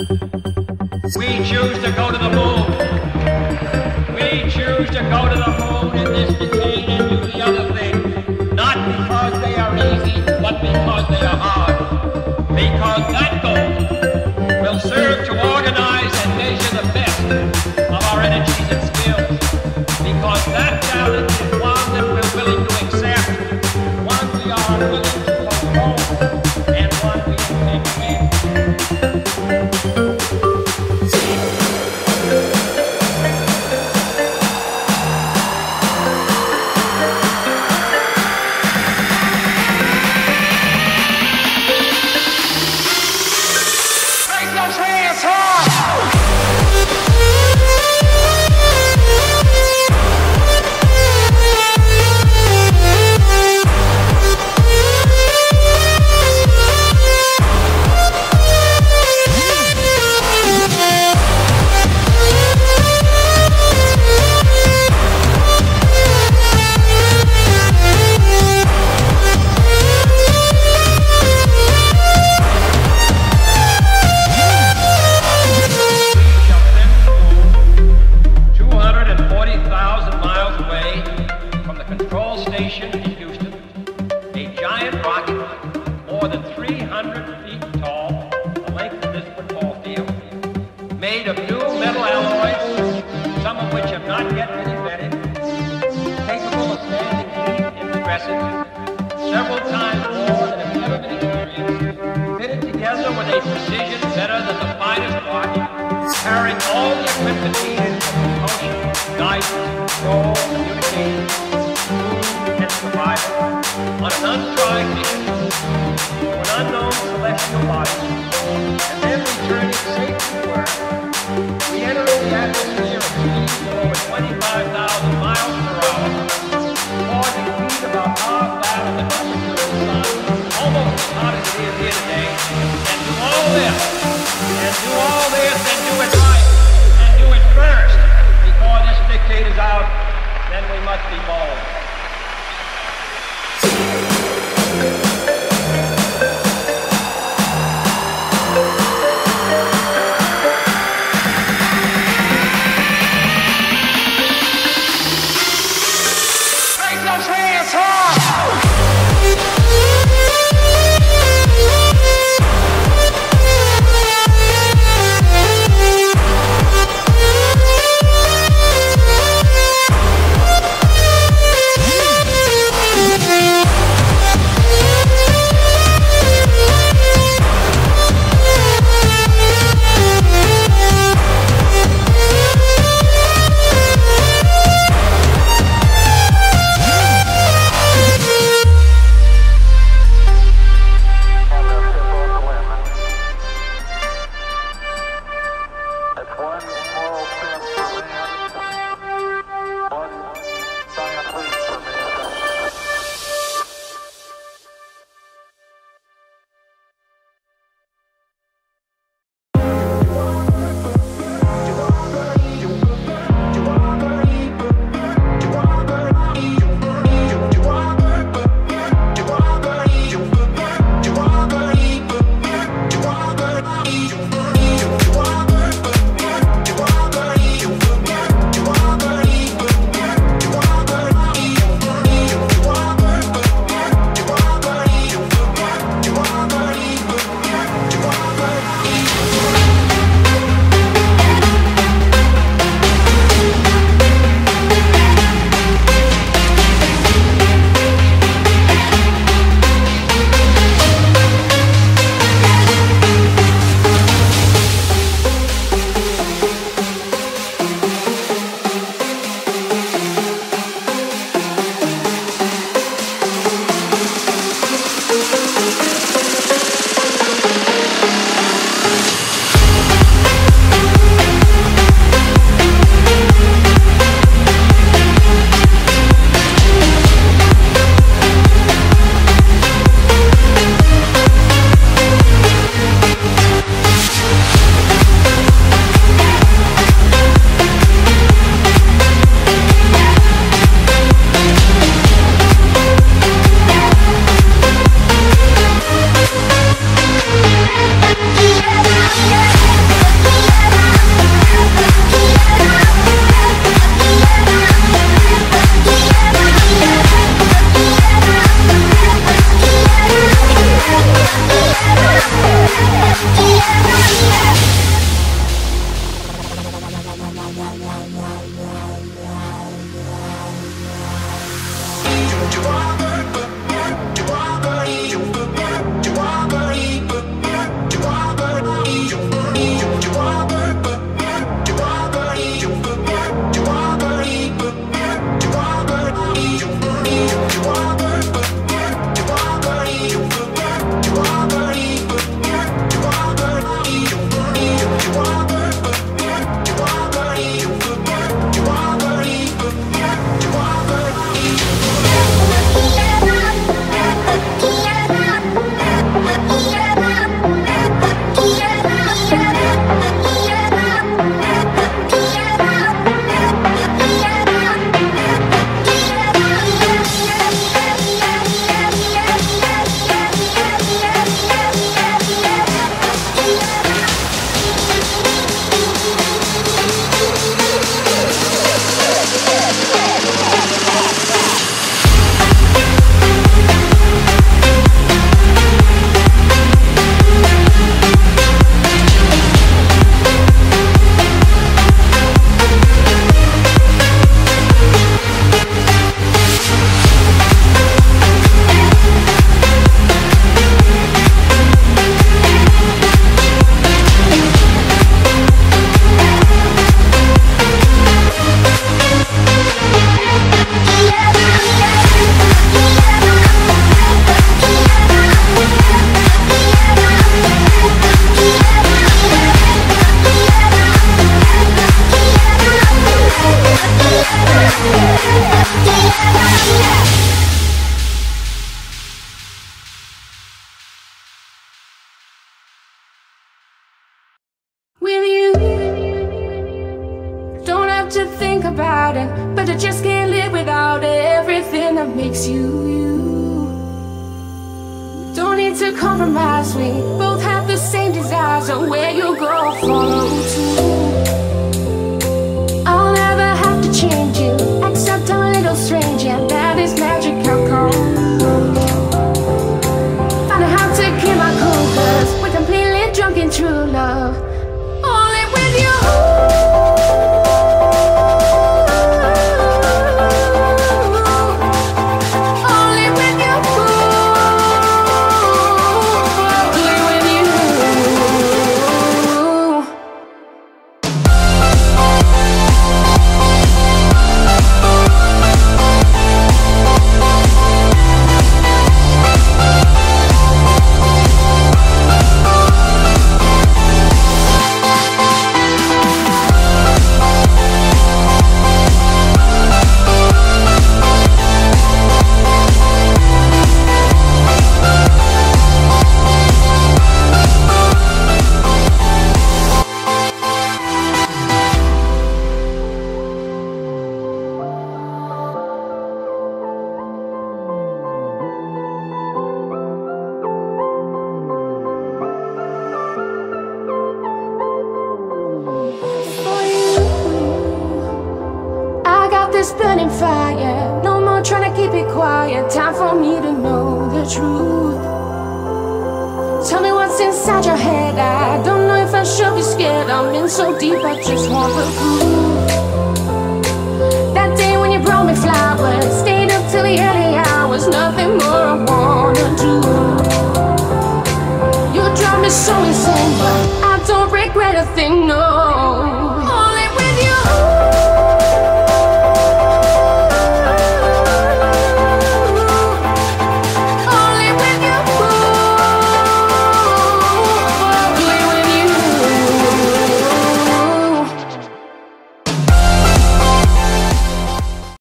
We choose to go to the moon. We choose to go to the moon in this decade and do the other thing. Not because they are easy, but because they are hard. Because that goal made of new metal alloys, some of which have not yet been invented, capable of standing heat in stresses, several times more than have ever been experienced, fitted together with a precision better than the finest rocket, carrying all the equipment needed for propulsion, guidance, control, communication, food, and survival. On an untried mission to an unknown celestial body, and then returning safely to Earth, over 25,000 miles per hour, heat about almost as hot as it is here today, and do all this, and do all this, and do it right, and do it first, before this is out, then we must be bold. We both have the same desires, and where you go, fire. No more trying to keep it quiet. Time for me to know the truth. Tell me what's inside your head. I don't know if I should be scared. I'm in so deep, I just want the proof.